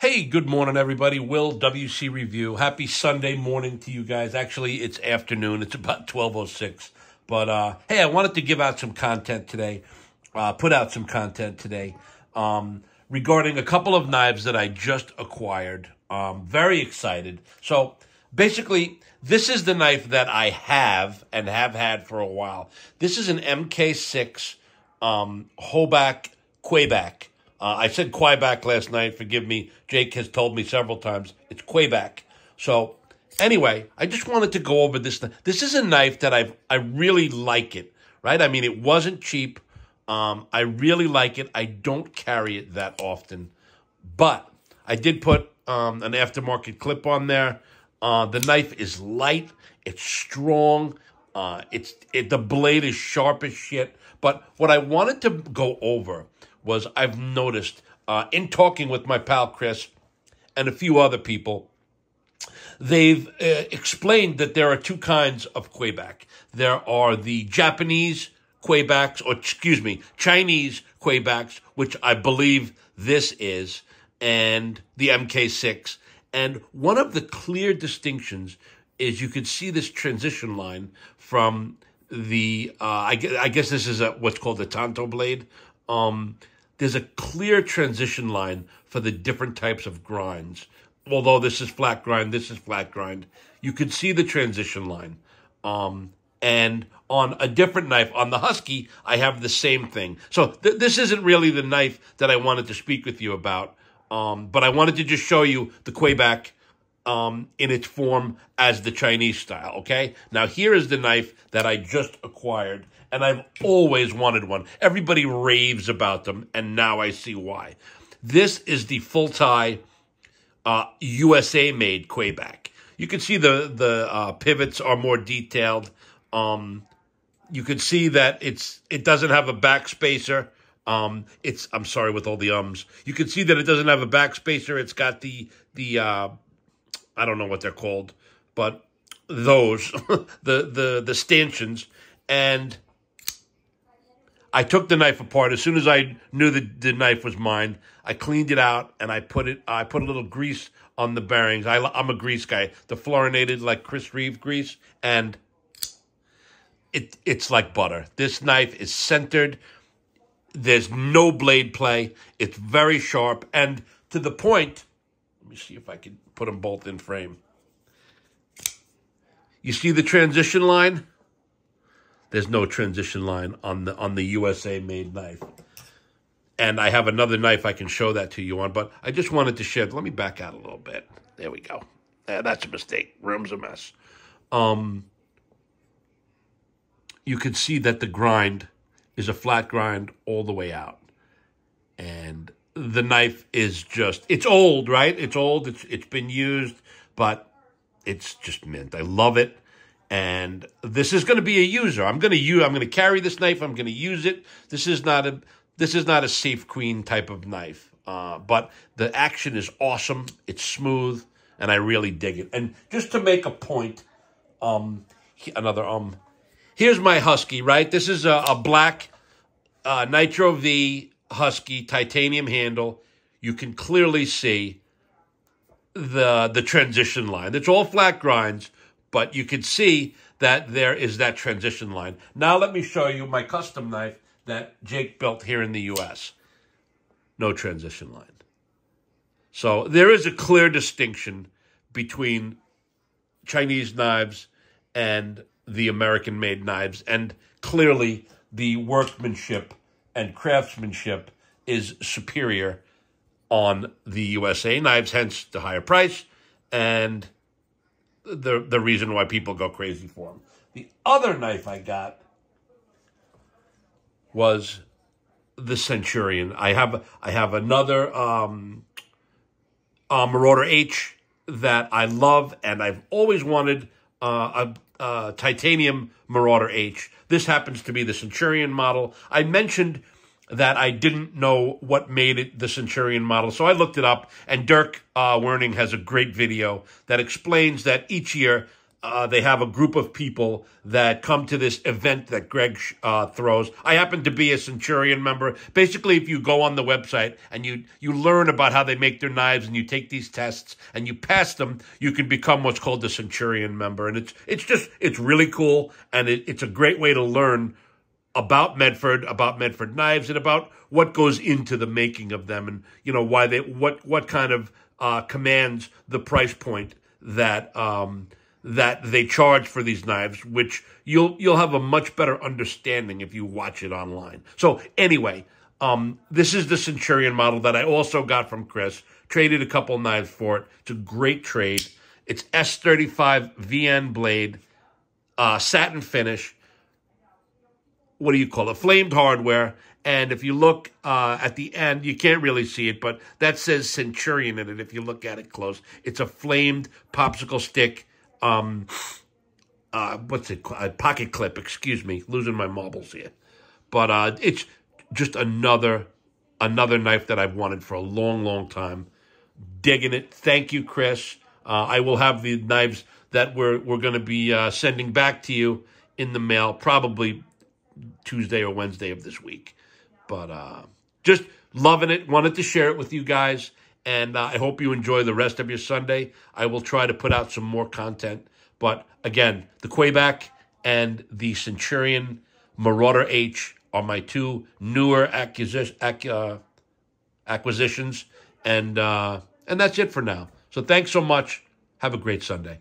Hey, good morning, everybody. Will WC Review. Happy Sunday morning to you guys. Actually, it's afternoon. It's about 12.06. But, uh, hey, I wanted to give out some content today, uh, put out some content today um, regarding a couple of knives that I just acquired. Um, very excited. So, basically, this is the knife that I have and have had for a while. This is an MK6 um, Hoback Kwaiback. Uh, I said Quebec last night. Forgive me. Jake has told me several times it's Kwaiback. So anyway, I just wanted to go over this. This is a knife that I I really like it. Right? I mean, it wasn't cheap. Um, I really like it. I don't carry it that often, but I did put um, an aftermarket clip on there. Uh, the knife is light. It's strong. Uh, it's it, the blade is sharp as shit. But what I wanted to go over was I've noticed uh, in talking with my pal Chris and a few other people, they've uh, explained that there are two kinds of Kwaiback. There are the Japanese Kwaibacks, or excuse me, Chinese Kwaibacks, which I believe this is, and the MK6. And one of the clear distinctions is you could see this transition line from the, uh, I, guess, I guess this is a, what's called the Tanto blade, um, there's a clear transition line for the different types of grinds. Although this is flat grind, this is flat grind. You can see the transition line. Um, and on a different knife, on the Husky, I have the same thing. So th- this isn't really the knife that I wanted to speak with you about. Um, but I wanted to just show you the Kwaiback um, in its form as the Chinese style. Okay. Now here is the knife that I just acquired, and I've always wanted one. Everybody raves about them, and now I see why. This is the full Ti uh, USA made Kwaiback. You can see the the uh, pivots are more detailed. Um, you can see that it's it doesn't have a backspacer. Um, it's I'm sorry with all the ums. You can see that it doesn't have a backspacer. It's got the the uh, I don't know what they're called, but those the the the stanchions and I took the knife apart as soon as I knew that the knife was mine. I cleaned it out and I put it. I put a little grease on the bearings. I, am a grease guy. The fluorinated like Chris Reeve grease, and it it's like butter. This knife is centered. There's no blade play. It's very sharp and to the point. Let me see if I can put them both in frame. You see the transition line? There's no transition line on the on the USA made knife. And I have another knife I can show that to you on, but I just wanted to share. Let me back out a little bit. There we go. Yeah, that's a mistake. Room's a mess. Um, you can see that the grind is a flat grind all the way out. And the knife is just it's old, right? It's old. It's it's been used, but it's just mint. I love it and this is going to be a user. I'm going to use. I'm going to carry this knife. I'm going to use it. This is not a. This is not a safe queen type of knife. Uh, but the action is awesome. It's smooth, and I really dig it. And just to make a point, um, another um, here's my husky. Right, this is a, a black uh, Nitro V husky titanium handle. You can clearly see the the transition line. It's all flat grinds but you can see that there is that transition line. Now let me show you my custom knife that Jake built here in the U.S. No transition line. So there is a clear distinction between Chinese knives and the American-made knives, and clearly the workmanship and craftsmanship is superior on the USA knives, hence the higher price, and the the reason why people go crazy for them. The other knife I got was the Centurion. I have I have another um, uh, Marauder H that I love, and I've always wanted uh, a, a titanium Marauder H. This happens to be the Centurion model. I mentioned that I didn't know what made it the Centurion model. So I looked it up, and Dirk uh, Werning has a great video that explains that each year uh, they have a group of people that come to this event that Greg uh, throws. I happen to be a Centurion member. Basically, if you go on the website and you you learn about how they make their knives and you take these tests and you pass them, you can become what's called the Centurion member. And it's it's just it's really cool and it, it's a great way to learn about Medford, about Medford knives, and about what goes into the making of them, and you know why they what what kind of uh, commands the price point that. Um, that they charge for these knives, which you'll you'll have a much better understanding if you watch it online. So anyway, um, this is the Centurion model that I also got from Chris. Traded a couple knives for it. It's a great trade. It's S35 VN blade, uh, satin finish. What do you call it? Flamed hardware. And if you look uh, at the end, you can't really see it, but that says Centurion in it. If you look at it close, it's a flamed popsicle stick um, uh, what's it called? A pocket clip, excuse me, losing my marbles here. But uh, it's just another another knife that I've wanted for a long, long time. Digging it. Thank you, Chris. Uh, I will have the knives that we're we're going to be uh, sending back to you in the mail, probably Tuesday or Wednesday of this week. But uh, just loving it. Wanted to share it with you guys. And uh, I hope you enjoy the rest of your Sunday. I will try to put out some more content. But again, the Kwaiback and the Centurion Marauder H are my two newer acquisitions. Uh, acquisitions. And, uh, and that's it for now. So thanks so much. Have a great Sunday.